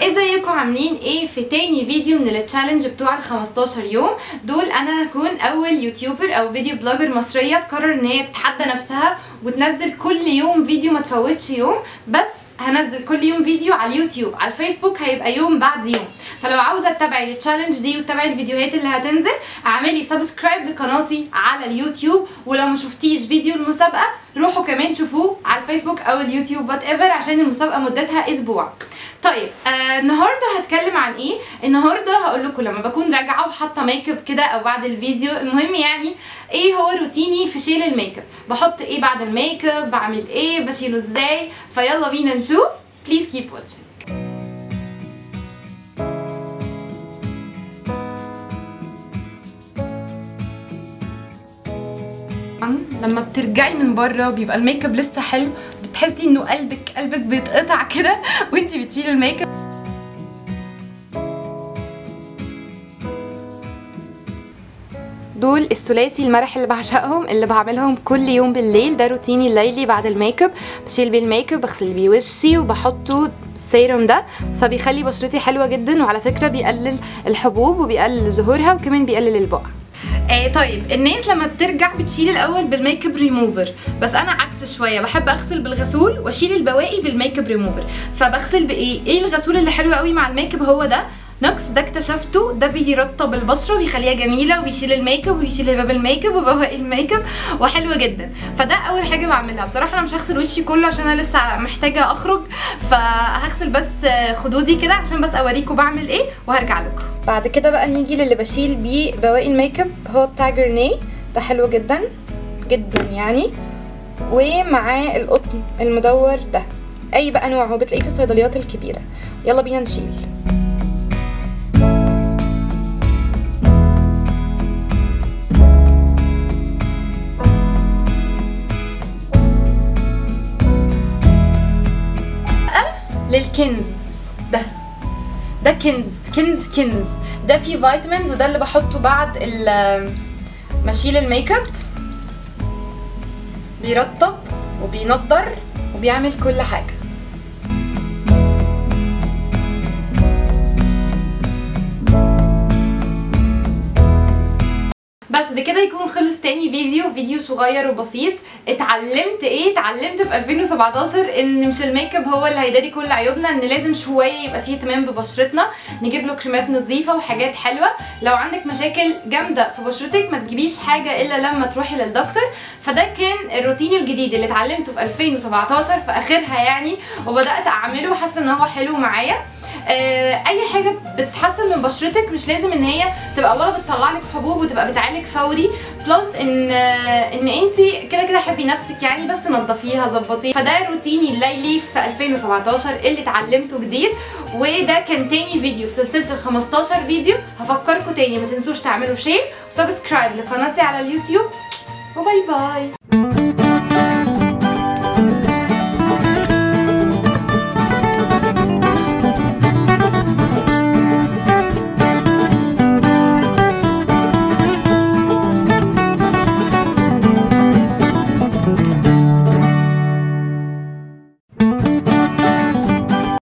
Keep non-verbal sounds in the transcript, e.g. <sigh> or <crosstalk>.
ازيكم عاملين إيه في تاني فيديو من ال challenge بتوع ال 15 يوم دول أنا هكون أول YouTuber أو video blogger مصرية تقرر إن هي تتحدى نفسها وتنزل كل يوم فيديو ما تفوتش يوم بس هنزل كل يوم فيديو على اليوتيوب على الفيسبوك هيبقى يوم بعد يوم. فلو عاوزة تتابعي ال challenge دي وتتابعي الفيديوهات اللي هتنزل اعملي subscribe لقناتي على اليوتيوب ولو ما شفتيش فيديو المسابقة روحوا كمان شوفوه على الفيسبوك أو اليوتيوب whatever عشان المسابقة مدتها أسبوع. طيب آه النهارده هتكلم عن إيه؟ النهارده هقول لكم لما بكون راجعه وحاطه ميك اب كده أو بعد الفيديو المهم يعني إيه هو روتيني في شيل الميك اب بحط إيه بعد الميك اب بعمل إيه؟ بشيله إزاي؟ فيلا بينا نشوف. please keep watching لما بترجعي من بره بيبقى الميك اب لسه حلو بتحسي إنه قلبك قلبك بيتقطع <laughs> كده وانتي بتشيلي الميك اب. دول الثلاثي المرح اللي بعشقهم اللي بعملهم كل يوم بالليل. ده روتيني الليلي بعد الميك اب. بشيل بيه الميك اب بغسل بيه وشي وبحطه السيروم ده. فبيخلي بشرتي حلوة جدا وعلى فكرة بيقلل الحبوب وبيقلل ظهورها وكمان بيقلل البقع. آه طيب الناس لما بترجع بتشيل الأول بالميك اب ريموفر بس أنا عكس شوية بحب أغسل بالغسول وأشيل البواقي بالميك اب ريموفر فبغسل بإيه؟ إيه الغسول اللي حلو قوي مع الميك اب هو ده. Nuxe ده اكتشفته ده بيرطب البشرة وبيخليها جميلة وبيشيل الميك اب وبيشيل هباب الميك اب وبواقي الميك اب وحلو جدا. فده أول حاجة بعملها. بصراحة أنا مش هغسل وشي كله عشان أنا لسه محتاجة أخرج فهغسل بس خدودي كده عشان بس أوريكم بعمل إيه وهرجع لكم. بعد كده بقى نيجي للي بشيل بيه بواقي الميك اب هو بتاع Garnier. ده حلو جدا جدا يعني. ومعاه القطن المدور ده. أي بقى نوع هو بتلاقيه في الصيدليات الكبيرة. يلا بينا نشيل. للكنز. ده. ده كنز. كنز كنز. ده فيه vitamins وده اللي بحطه بعد ما اشيل ال make up بيرطب وبينضر وبيعمل كل حاجة. بس بكده يكون خلص تاني فيديو فيديو صغير وبسيط. اتعلمت إيه؟ اتعلمت في 2017 إن مش ال make up هو اللي هيداري كل عيوبنا إن لازم شوية يبقى فيه اهتمام ببشرتنا نجيب له كريمات نظيفة وحاجات حلوة. لو عندك مشاكل جامدة في بشرتك ما تجيبيش حاجة إلا لما تروحي للدكتور. فده كان الروتين الجديد اللي اتعلمته في 2017 في آخرها يعني وبدأت أعمله وحاسه إن هو حلو معايا. أي حاجة بتحسن من بشرتك مش لازم إن هي تبقى ولا بتطلع لك حبوب وتبقى بتعالج فوري plus إن آه إن أنت كده كده حبي نفسك يعني بس نظفيها ظبطيها. فده روتيني الليلي في 2017 اللي اتعلمته جديد وده كان تاني فيديو في سلسلة ال 15 فيديو. هفكركم تاني ما تنسوش تعملوا share و subscribe لقناتي على اليوتيوب. و bye bye.